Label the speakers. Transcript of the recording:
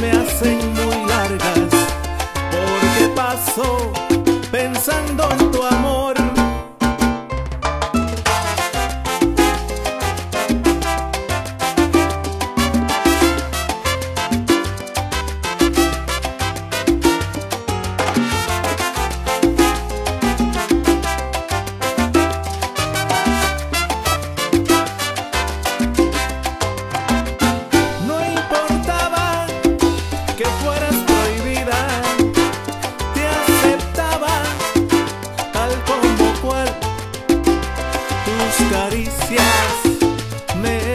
Speaker 1: me hacen muy largas, porque paso pensando en tu amor. caricias me